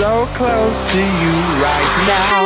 so close to you right now.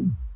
home.